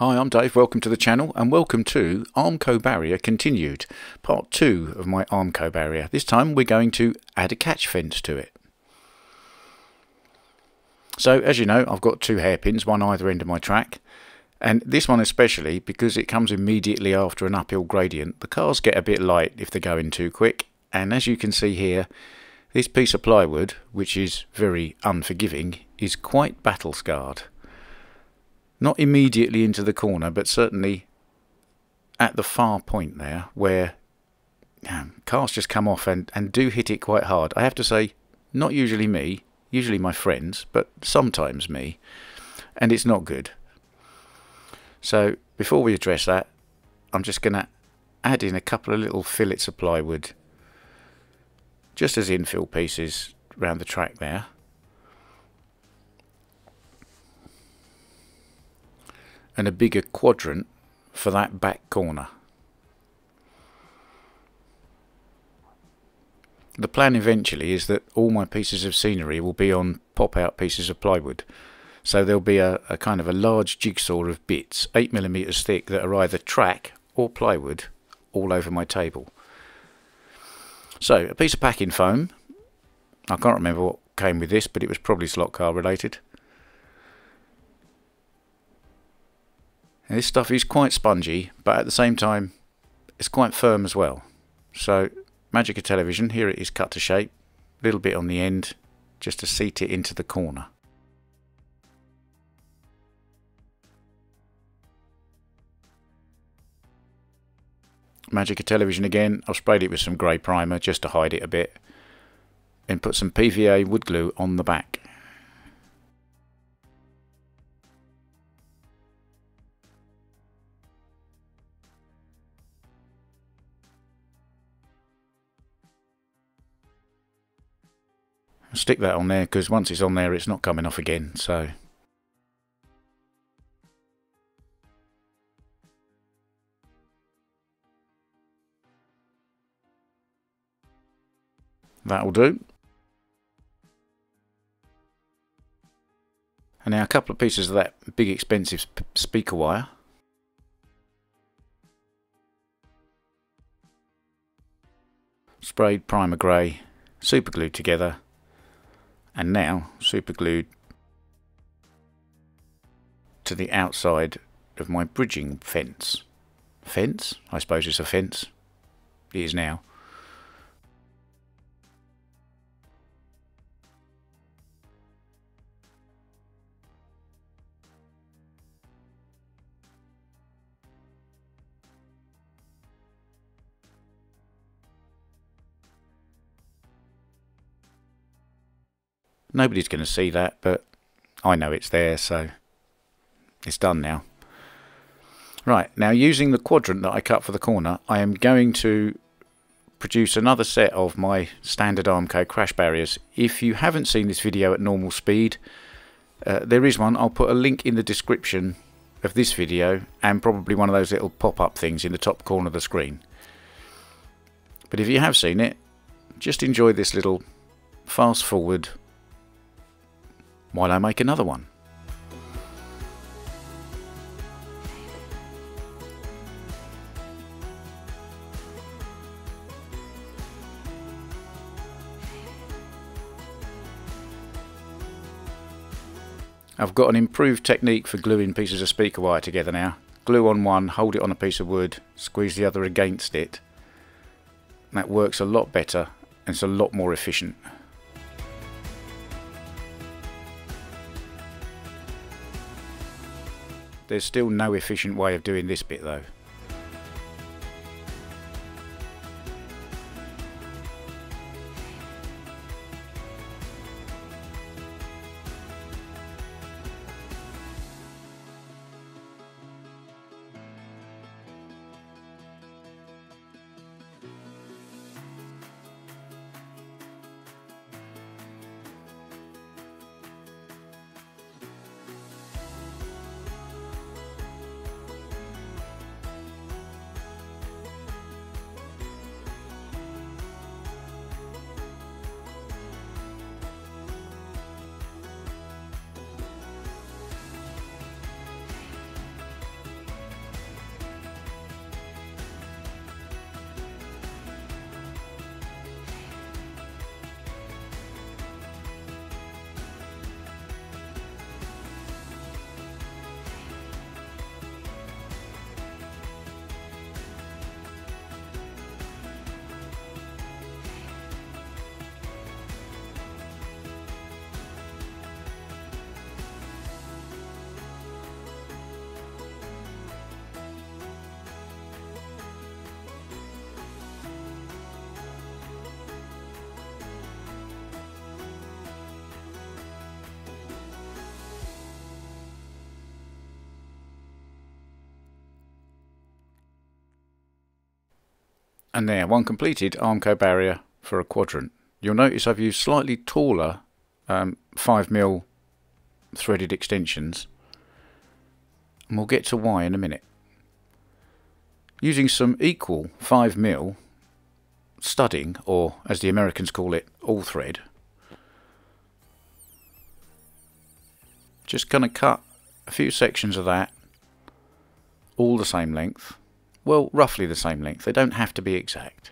Hi, I'm Dave. Welcome to the channel and welcome to Armco Barrier Continued, part 2 of my Armco Barrier. This time we're going to add a catch fence to it. So as you know, I've got two hairpins, one either end of my track. And this one especially, because it comes immediately after an uphill gradient, the cars get a bit light if they're going too quick. And as you can see here, this piece of plywood, which is very unforgiving, is quite battle scarred. Not immediately into the corner, but certainly at the far point there where cars just come off and, and do hit it quite hard. I have to say, not usually me, usually my friends, but sometimes me. And it's not good. So before we address that, I'm just going to add in a couple of little fillets of plywood just as infill pieces around the track there. And a bigger quadrant for that back corner. The plan eventually is that all my pieces of scenery will be on pop-out pieces of plywood. So there'll be a, a kind of a large jigsaw of bits, 8mm thick, that are either track or plywood all over my table. So, a piece of packing foam. I can't remember what came with this, but it was probably slot car related. And this stuff is quite spongy, but at the same time, it's quite firm as well. So, Magica television, here it is cut to shape, a little bit on the end, just to seat it into the corner. Magica television again, I've sprayed it with some grey primer just to hide it a bit, and put some PVA wood glue on the back. Stick that on there because once it's on there it's not coming off again so. That'll do. And now a couple of pieces of that big expensive speaker wire. Sprayed primer grey super glued together and now super glued to the outside of my bridging fence. Fence? I suppose it's a fence. It is now. Nobody's going to see that, but I know it's there, so it's done now. Right, now using the quadrant that I cut for the corner, I am going to produce another set of my standard Armco crash barriers. If you haven't seen this video at normal speed, uh, there is one. I'll put a link in the description of this video and probably one of those little pop-up things in the top corner of the screen. But if you have seen it, just enjoy this little fast forward while I make another one. I've got an improved technique for gluing pieces of speaker wire together now. Glue on one, hold it on a piece of wood, squeeze the other against it. That works a lot better and it's a lot more efficient. There's still no efficient way of doing this bit though. And there, one completed Armco barrier for a quadrant. You'll notice I've used slightly taller um, 5mm threaded extensions. And we'll get to why in a minute. Using some equal 5mm studding, or as the Americans call it, all thread. Just going to cut a few sections of that, all the same length. Well, roughly the same length. They don't have to be exact.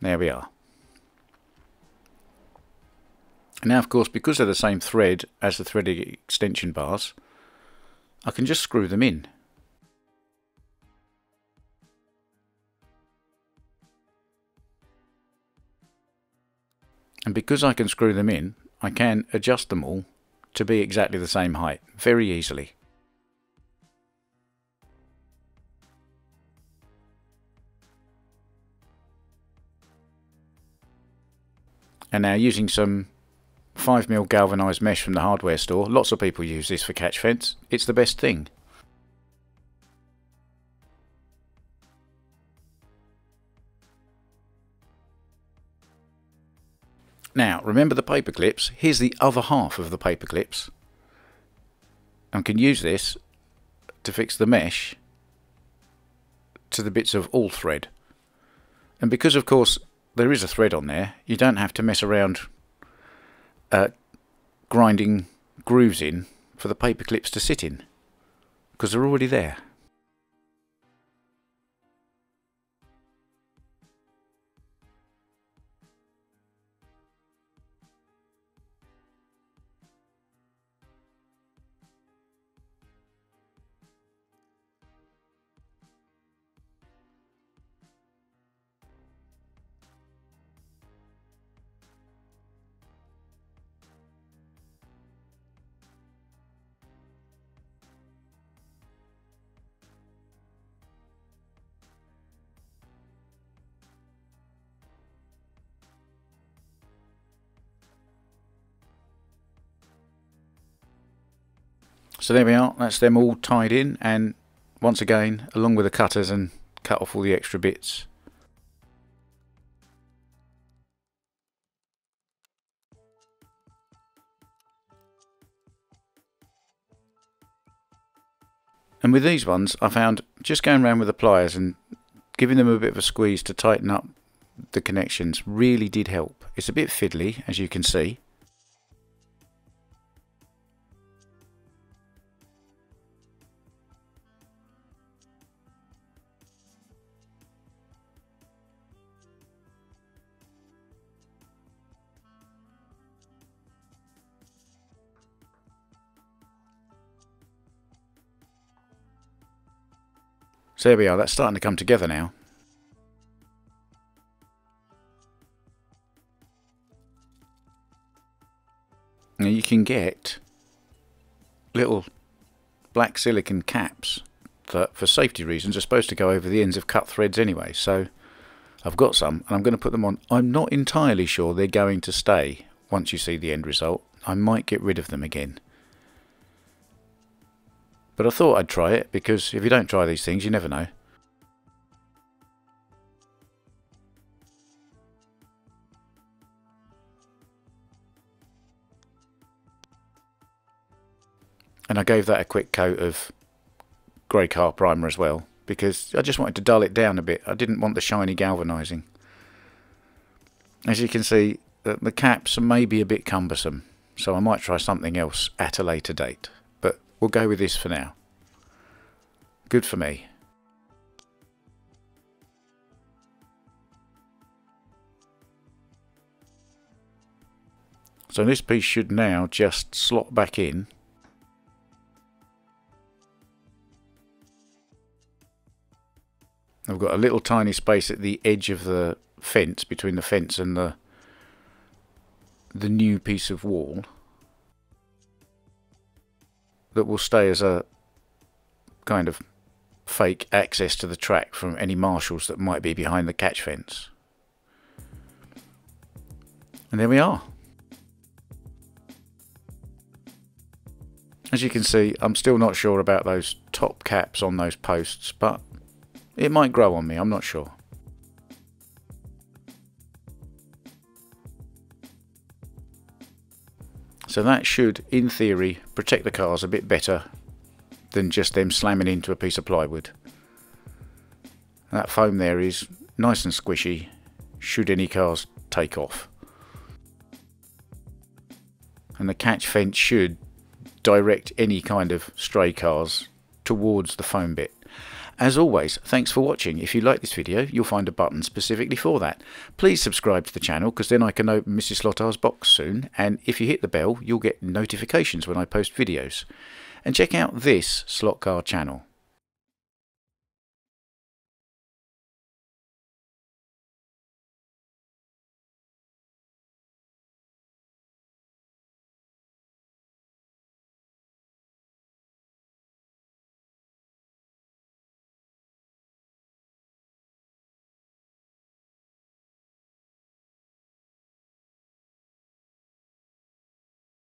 There we are. Now, of course, because they're the same thread as the threaded extension bars, I can just screw them in. And because I can screw them in, I can adjust them all to be exactly the same height, very easily. And now using some 5mm galvanised mesh from the hardware store. Lots of people use this for catch fence. It's the best thing. Now, remember the paper clips? Here's the other half of the paper clips. I can use this to fix the mesh to the bits of all thread. And because, of course, there is a thread on there, you don't have to mess around uh, grinding grooves in for the paper clips to sit in because they're already there. So there we are, that's them all tied in and once again along with the cutters and cut off all the extra bits. And with these ones I found just going around with the pliers and giving them a bit of a squeeze to tighten up the connections really did help. It's a bit fiddly as you can see So there we are, that's starting to come together now. Now you can get little black silicon caps that for safety reasons are supposed to go over the ends of cut threads anyway. So I've got some and I'm going to put them on. I'm not entirely sure they're going to stay once you see the end result. I might get rid of them again but I thought I'd try it because if you don't try these things, you never know. And I gave that a quick coat of grey car primer as well because I just wanted to dull it down a bit. I didn't want the shiny galvanising. As you can see, the caps are maybe a bit cumbersome, so I might try something else at a later date. We'll go with this for now. Good for me. So this piece should now just slot back in. I've got a little tiny space at the edge of the fence, between the fence and the the new piece of wall that will stay as a kind of fake access to the track from any marshals that might be behind the catch fence. And there we are. As you can see, I'm still not sure about those top caps on those posts, but it might grow on me, I'm not sure. So that should, in theory, protect the cars a bit better than just them slamming into a piece of plywood. That foam there is nice and squishy, should any cars take off. And the catch fence should direct any kind of stray cars towards the foam bit. As always, thanks for watching. If you like this video, you'll find a button specifically for that. Please subscribe to the channel because then I can open Mrs. SlotR's box soon. And if you hit the bell, you'll get notifications when I post videos. And check out this slot car channel.